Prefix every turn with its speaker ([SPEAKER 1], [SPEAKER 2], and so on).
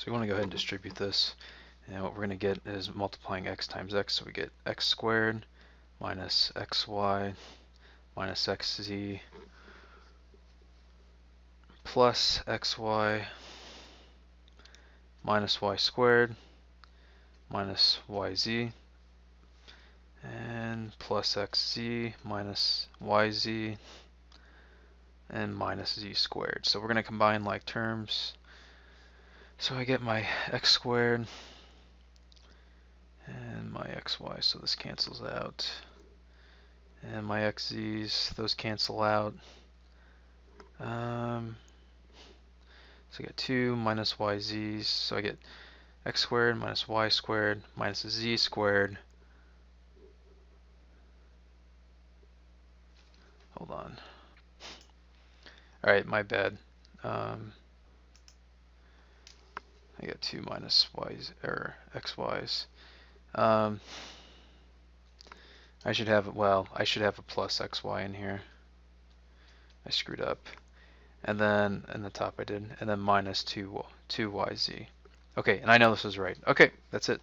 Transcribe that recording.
[SPEAKER 1] So we want to go ahead and distribute this. And what we're going to get is multiplying x times x. So we get x squared minus xy minus xz plus xy minus y squared minus yz and plus xz minus yz and minus z squared. So we're going to combine like terms. So I get my x squared and my xy, so this cancels out. And my xz's, those cancel out. Um, so I get 2 minus yz's, so I get x squared minus y squared minus z squared. Hold on. Alright, my bad. Um, I got 2 minus y's, or xy's. Um, I should have, well, I should have a plus xy in here. I screwed up. And then, in the top I did, and then minus 2, 2yz. Okay, and I know this is right. Okay, that's it.